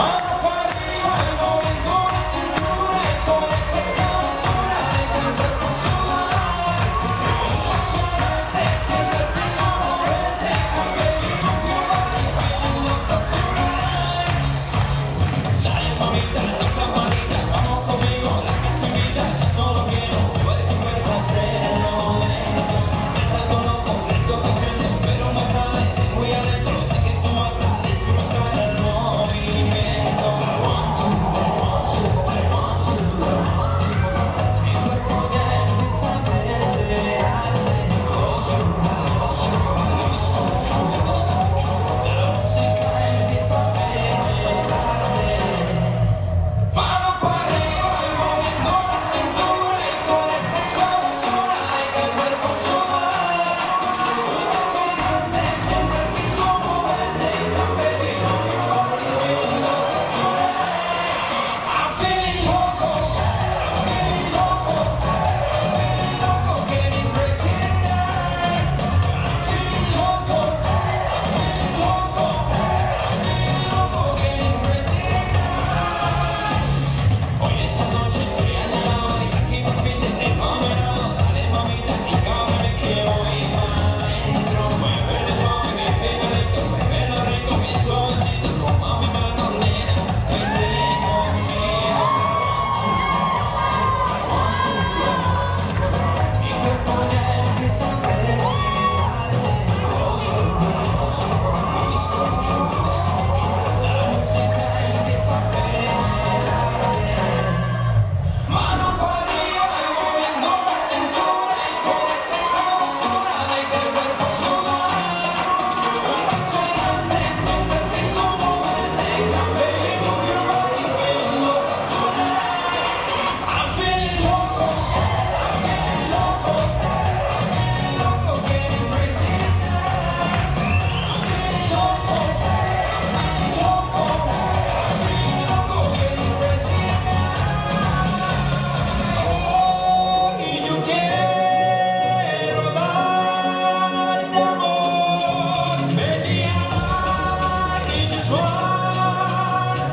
아! Party!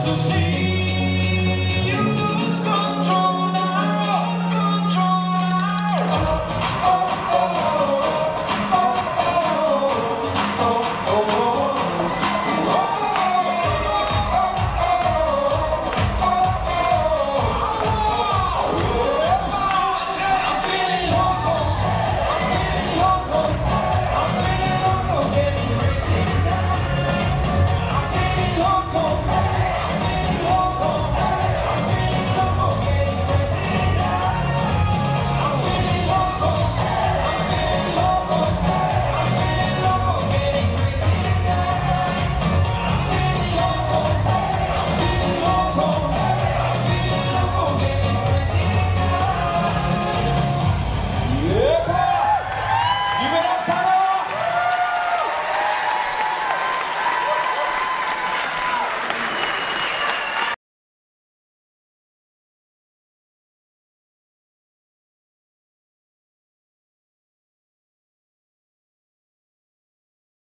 the sea.